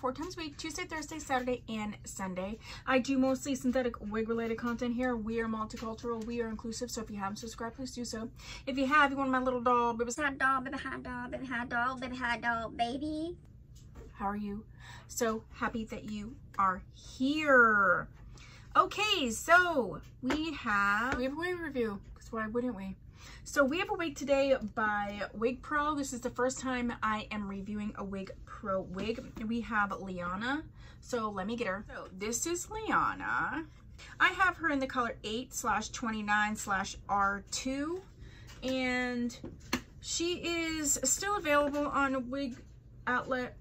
upload four times a week, Tuesday, Thursday, Saturday, and Sunday. I do mostly synthetic wig related content here. We are multicultural, we are inclusive, so if you haven't subscribed, please do so. If you have, you want my little doll, baby, Hot dog, baby hot dog, baby hot dog, baby hot dog, baby. how are you? So happy that you are here. Okay, so we have, we have a wig review, because why wouldn't we? So we have a wig today by Wig Pro. This is the first time I am reviewing a Wig Pro wig. We have Liana. So let me get her. So this is Liana. I have her in the color 8 slash 29 slash R2. And she is still available on Wig Outlet.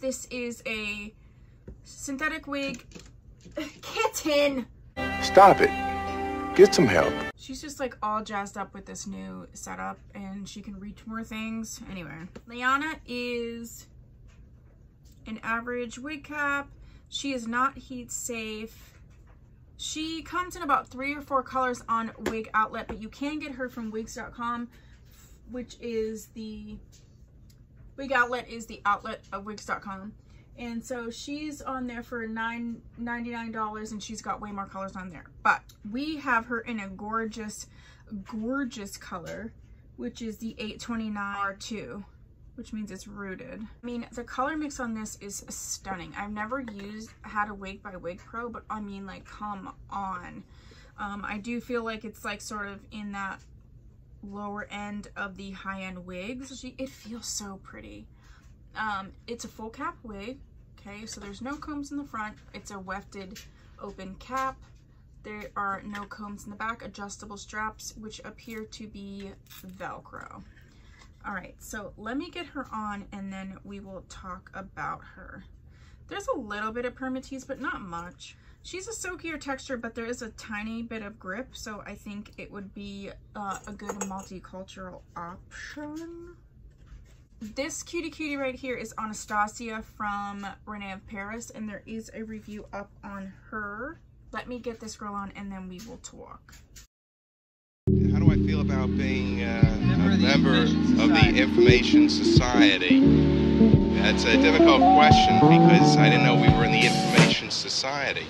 This is a synthetic wig kitten. Stop it. Get some help. She's just like all jazzed up with this new setup and she can reach more things. Anyway, Liana is an average wig cap. She is not heat safe. She comes in about three or four colors on Wig Outlet, but you can get her from wigs.com, which is the, Wig Outlet is the outlet of wigs.com. And so she's on there for nine ninety nine dollars and she's got way more colors on there. But we have her in a gorgeous, gorgeous color, which is the 829 R2, which means it's rooted. I mean, the color mix on this is stunning. I've never used, had a wig by Wig Pro, but I mean, like, come on. Um, I do feel like it's like sort of in that lower end of the high-end wigs. It feels so pretty. Um, it's a full cap wig, okay, so there's no combs in the front. It's a wefted open cap. There are no combs in the back, adjustable straps, which appear to be Velcro. All right, so let me get her on and then we will talk about her. There's a little bit of permatease, but not much. She's a silkier texture, but there is a tiny bit of grip, so I think it would be uh, a good multicultural option. This cutie cutie right here is Anastasia from Rene of Paris, and there is a review up on her. Let me get this girl on, and then we will talk. How do I feel about being uh, a member of the Information Society? That's a difficult question because I didn't know we were in the Information Society.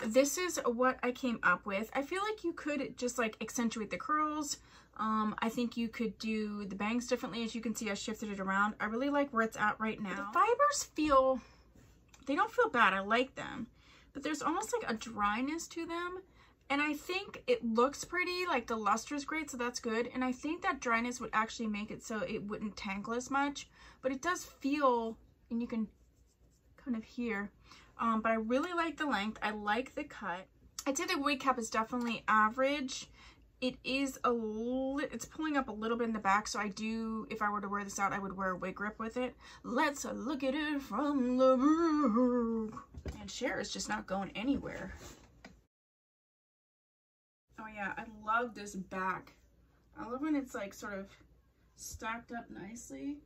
So this is what I came up with. I feel like you could just like accentuate the curls Um, I think you could do the bangs differently. As you can see, I shifted it around. I really like where it's at right now. The fibers feel, they don't feel bad. I like them. But there's almost like a dryness to them. And I think it looks pretty, like the luster is great, so that's good. And I think that dryness would actually make it so it wouldn't tangle as much. But it does feel, and you can kind of hear, um, but I really like the length. I like the cut. I'd say the wig cap is definitely average. It is a little, it's pulling up a little bit in the back, so I do, if I were to wear this out, I would wear a wig grip with it. Let's look at it from the back. And Cher is just not going anywhere. Oh yeah, I love this back. I love when it's like sort of stacked up nicely.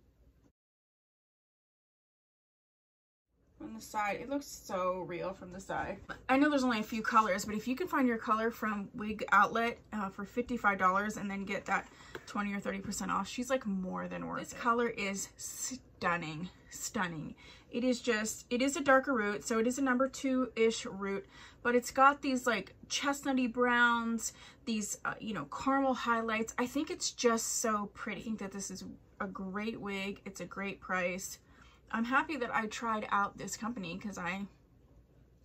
The side, it looks so real from the side. I know there's only a few colors, but if you can find your color from Wig Outlet uh, for $55 and then get that 20 or 30% off, she's like more than worth this it. This color is stunning, stunning. It is just, it is a darker root, so it is a number two-ish root, but it's got these like chestnutty browns, these, uh, you know, caramel highlights. I think it's just so pretty. I think that this is a great wig. It's a great price. I'm happy that I tried out this company because I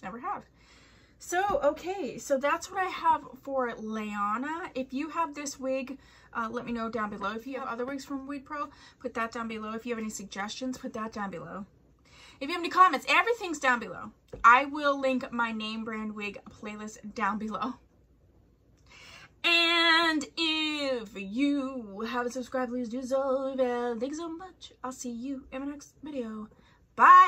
never have. So, okay, so that's what I have for Liana. If you have this wig, uh, let me know down below. If you have other wigs from Wig Pro, put that down below. If you have any suggestions, put that down below. If you have any comments, everything's down below. I will link my name brand wig playlist down below. And if you haven't subscribed, please do so. Thank you so much. I'll see you in my next video. Bye.